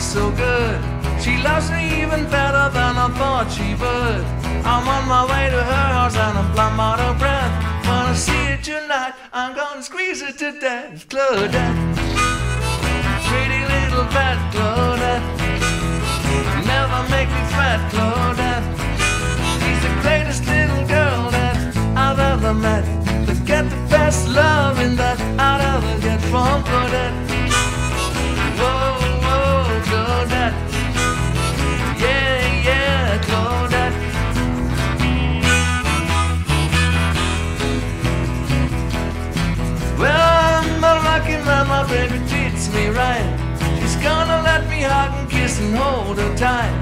so good. She loves me even better than I thought she would. I'm on my way to her house and I'm plumb out of breath. When I see her tonight, I'm gonna squeeze her to death. Claudette, pretty little fat Claudette, hug and kiss and hold her tight.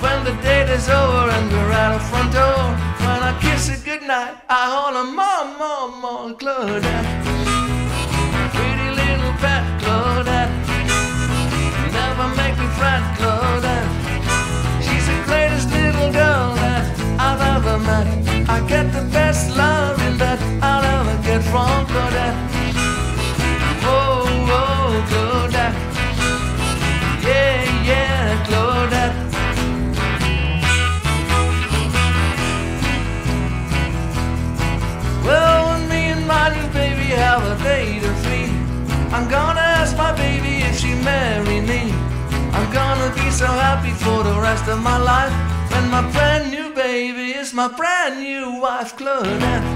But when the date is over and we're at her front door, when I kiss her goodnight, I hold her more, more, more, Claudette. Happy for the rest of my life when my brand new baby is my brand new wife, Claudette.